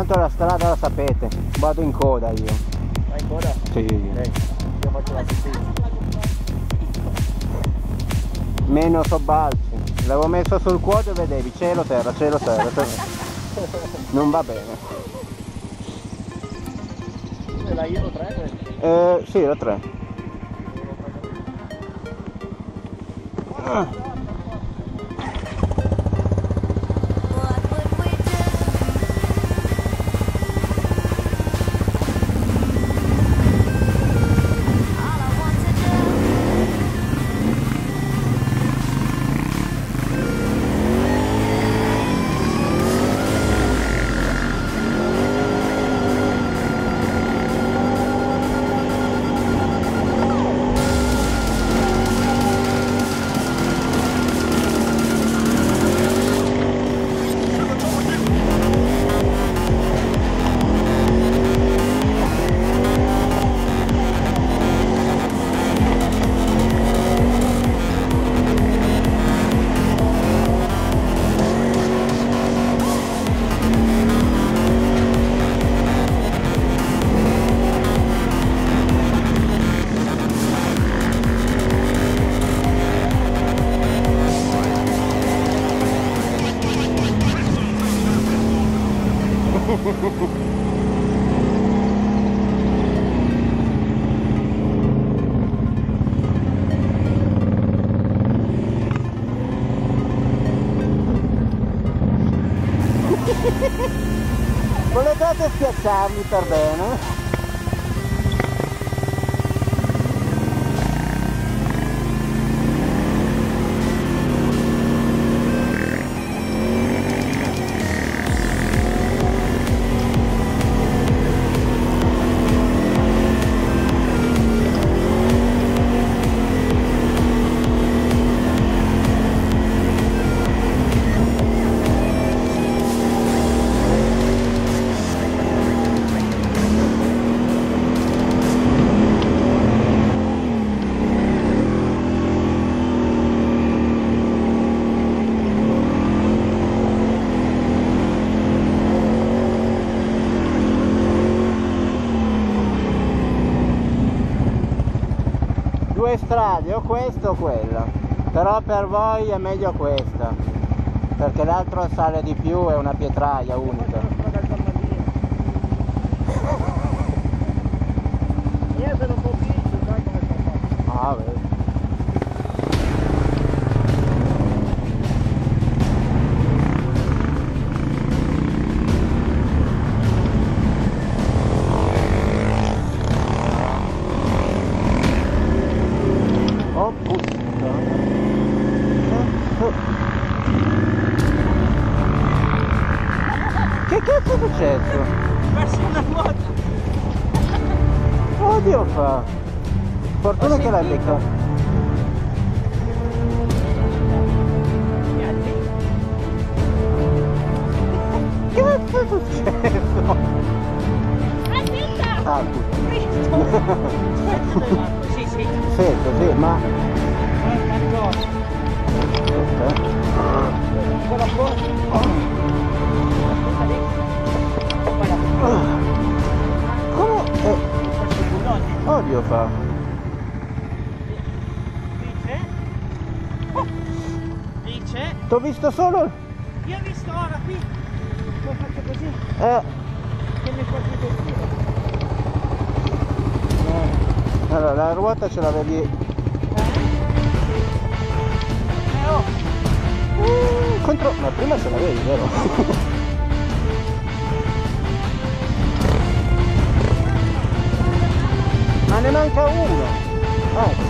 Tanto la strada la sapete, vado in coda io. Vai in coda? Sì. Ok, io faccio l'assistenza. Meno sobbalzi. L'avevo messo sul quadro e vedevi cielo terra, cielo terra. terra. Non va bene. È la Euro 3 questa? Eh, sì, la 3. What Schiacciarmi per bene? Strade, o questa o quella. Però per voi è meglio questa. Perché l'altro sale di più, è una pietraia unica. T'ho visto solo... Io ho visto ora qui. Lo faccio così. Eh... Che mi porti così. Allora, la ruota ce l'avevi... Eh oh! Uh, contro... Ma prima ce l'avevi, vero? Ma ne manca uno! Ecco.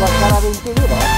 Mas cara, vem que virar.